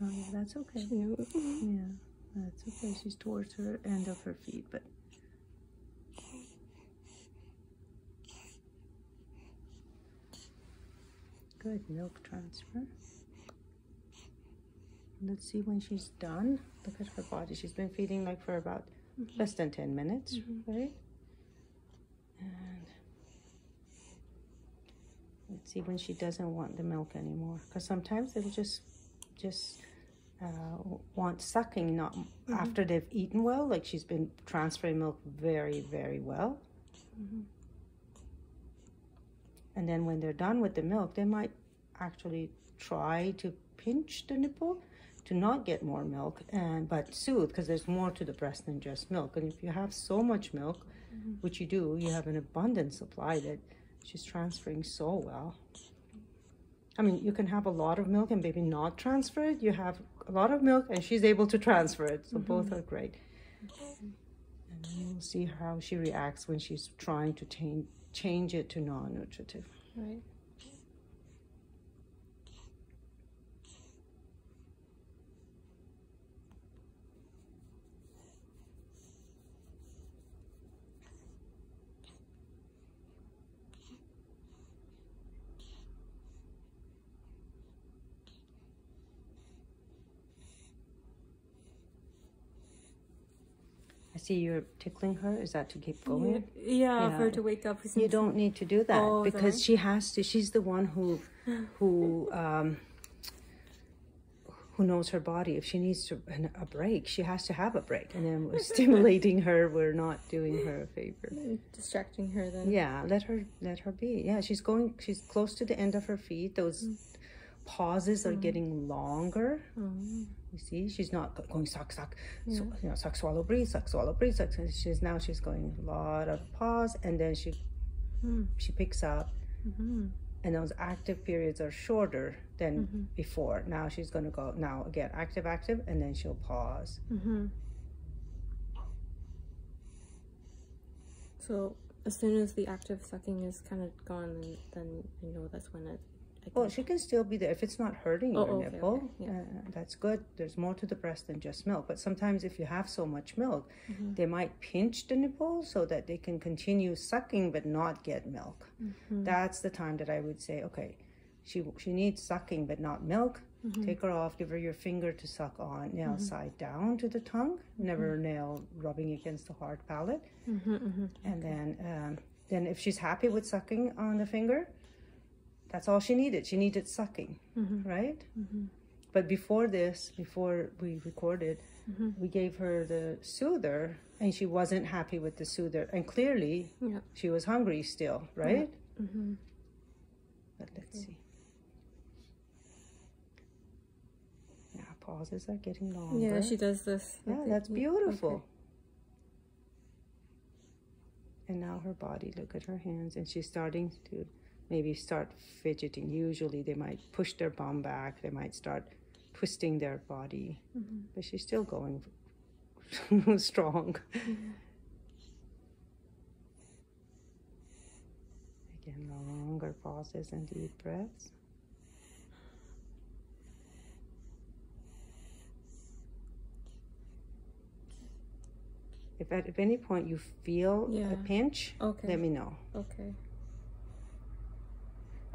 Oh, yeah, that's okay. Yeah, that's okay. She's towards her end of her feet, but. Good milk transfer. Let's see when she's done. Look at her body. She's been feeding like for about mm-hmm. less than 10 minutes, mm-hmm. right? And let's see when she doesn't want the milk anymore. Because sometimes they'll just, just uh, want sucking, not mm-hmm. after they've eaten well. Like she's been transferring milk very, very well. Mm-hmm. And then when they're done with the milk, they might actually try to pinch the nipple to not get more milk and but soothe because there's more to the breast than just milk. And if you have so much milk, mm-hmm. which you do, you have an abundant supply that she's transferring so well. I mean, you can have a lot of milk and maybe not transfer it. You have a lot of milk and she's able to transfer it. So both mm-hmm. are great. And we'll see how she reacts when she's trying to change change it to non-nutritive. Right. See you're tickling her. Is that to keep going? Yeah, for her to wake up. You don't need to do that Oh, because she has to. She's the one who, who, um, who knows her body. If she needs to an, a break, she has to have a break. And then we're stimulating her. We're not doing her a favor. Mm, distracting her then. Yeah, let her let her be. Yeah, she's going. She's close to the end of her feet. Those mm. pauses are mm. getting longer. You see, she's not going suck suck, so, you know, suck swallow breathe, suck swallow breathe. Suck. so She's now she's going a lot of pause, and then she hmm. she picks up, mm-hmm. and those active periods are shorter than mm-hmm. before. Now she's going to go now again active active, and then she'll pause. Mm-hmm. So as soon as the active sucking is kind of gone, then, then I know that's when it. Well, can- she can still be there if it's not hurting Oh, your okay, nipple. okay, yeah. Uh, that's good. There's more to the breast than just milk. But sometimes, if you have so much milk, Mm-hmm. they might pinch the nipple so that they can continue sucking but not get milk. Mm-hmm. That's the time that I would say, okay, she she needs sucking but not milk. Mm-hmm. Take her off. Give her your finger to suck on. Nail side down to the tongue. Never nail rubbing against the hard palate. Mm-hmm, And then, um, then if she's happy with sucking on the finger, that's all she needed. She needed sucking, mm-hmm. right? Mm-hmm. But before this, before we recorded, mm-hmm. we gave her the soother, and she wasn't happy with the soother. And clearly, Yeah. she was hungry still, right? But let's see. Yeah, pauses are getting longer. Yeah, she does this. Yeah, that's beautiful. okay. And now her body, look at her hands, and she's starting to maybe start fidgeting. Usually they might push their bum back, they might start twisting their body, Mm-hmm. but she's still going strong. Again, longer pauses and deep breaths. If at if any point you feel Yeah. a pinch, Okay. let me know. Okay.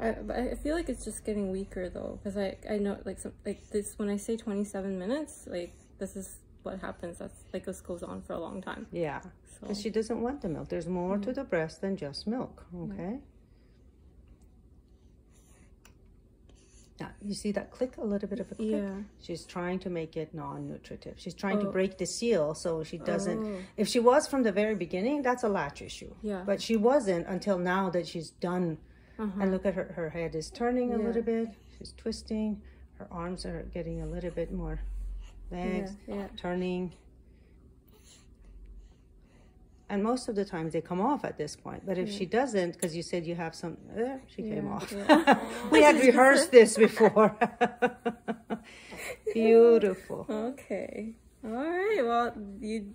I, I feel like it's just getting weaker though, because I I know like some like this when I say twenty seven minutes, like this is what happens. That's like this goes on for a long time. Yeah, So she doesn't want the milk. There's more to mm. the breast than just milk. Okay. Now you see that click, a little bit of a click. Yeah. She's trying to make it non-nutritive. She's trying to Oh. break the seal so she doesn't. Oh. If she was from the very beginning, that's a latch issue. Yeah. But she wasn't until now that she's done. Uh-huh. And look at her. Her head is turning a little bit. She's twisting. Her arms are getting a little bit more. Legs Yeah, yeah. turning. And most of the times they come off at this point. But if she doesn't, because you said you have some, there she came off. yeah. we had rehearsed this before. Beautiful. Okay. All right. Well, you